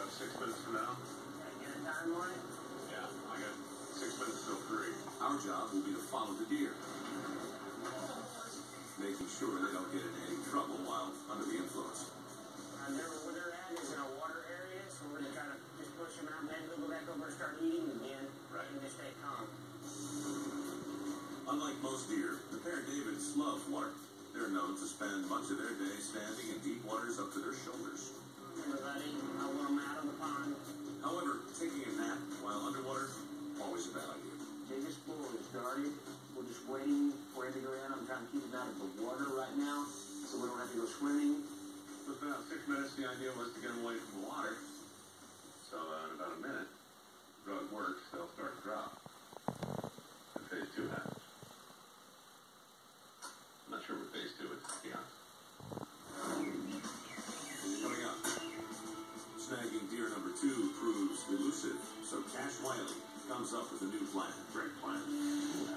about six minutes from now. Get a timeline? Yeah, I got six minutes till three. Our job will be to follow the deer, making sure they don't get into any trouble while under the influence. Uh, they're, where they're at is in a water area, so we're gonna try to just push them out, maybe they'll go back over and start eating again, Right. and just stay calm. Unlike most deer, the Père David's love water. They're known to spend much of their day standing in deep waters up to their pool. We're just waiting for him to go in. I'm trying to keep him out of the water right now, so we don't have to go swimming. So it's about six minutes. The idea was to get them away from the water. So uh, in about a minute, the drug works. They'll start to drop. And phase two happens. I'm not sure what phase two is, to be honest. Coming up, snagging deer number two proves elusive, so Cash Wiley comes up with a new plan, great plan.